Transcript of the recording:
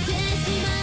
てしまう